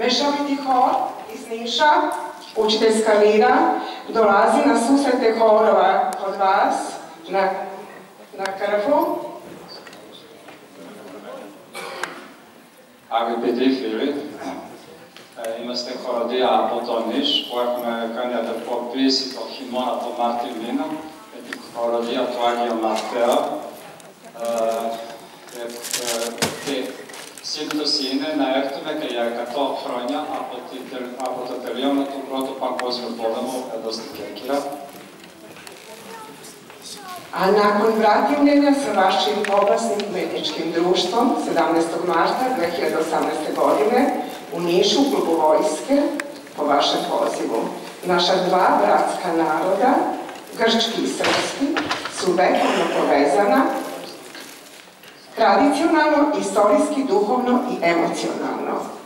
Mešoviti hor iz Niša, učiteljska lira, dolazi na susrete horova kod vas na, na Krfu. Αγαπητοί φίλοι, ε, είμαστε χοροδία από τον Νης που έχουμε κάνει αδερφοποίηση το χειμώνα το Μάρτιο μήνα με την χοροδία του Άγιο Μαρτέα. 100 hranja, a të të apo të të proto pa kozë në bolemu edhe së kekira. A nakon vratimljenja sa vašim oblasnim umetničkim društvom 17. marta 2018. godine u Nišu klubu vojske po vašem pozivu naša dva bratska naroda, grčki i srpski, su vekovno povezana tradicionalno, istorijski, duhovno i emocionalno.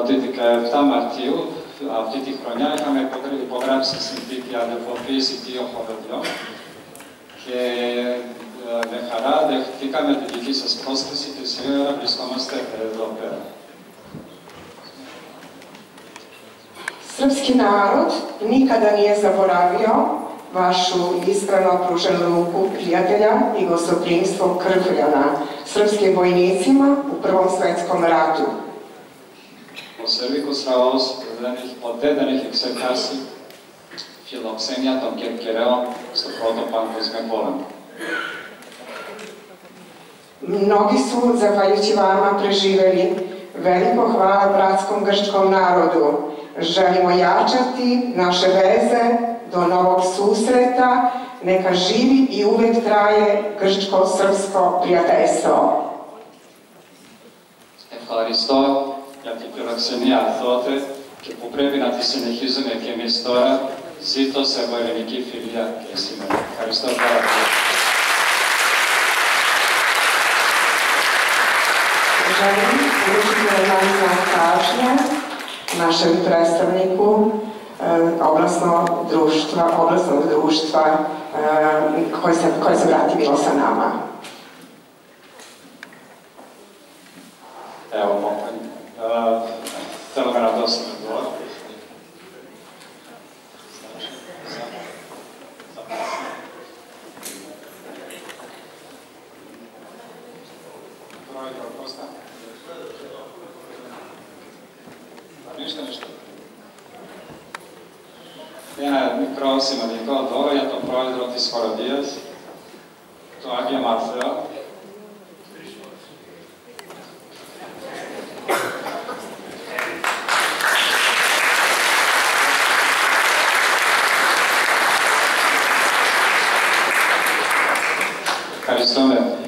Ότι 17 Μαρτίου αυτή τη χρονιά είχαμε υπογράψει συνθήκη αδελφοποίηση δύο χωροδιών και με χαρά δεχτήκαμε τη δική σας πρόσκληση και σήμερα βρισκόμαστε εδώ πέρα. Srpski narod nikada nije zaboravio vašu iskreno pruženu ruku prijatelja i gostoprimstvo krvljana srpskim vojnicima u Prvom svetskom ratu. Ο Σερβίκος λαός δεν έχει, ποτέ δεν έχει ξεχάσει φιλοξένεια των Κερκεραίων στο πρώτο παγκοσμίο πόλεμο. Mnogi su, zahvaljujući vama, preživeli. Veliko hvala bratskom grčkom narodu. Želimo jačati naše veze do novog susreta. Neka živi i uvek traje grčko-srpsko prijateljstvo. Ευχαριστώ την περασμένη από τότε και που πρέπει να τη συνεχίζουμε και τώρα ζήτω σε μαθηματική φιλία και σήμερα. συμμαχία. Καριστό παρακαλώ. Ευχαριστώ. Ευχαριστώ. Ευχαριστώ. Ευχαριστώ. Ευχαριστώ. Ευχαριστώ. Ευχαριστώ. Ευχαριστώ. Ευχαριστώ. Ευχαριστώ. Ευχαριστώ. Ευχαριστώ. Ευχαριστώ. Ευχαρισ kamera dosta ne govori. Ništa, ništa. Bene, mi prossimo di Cordova, io ho je a discorrere, tu Summit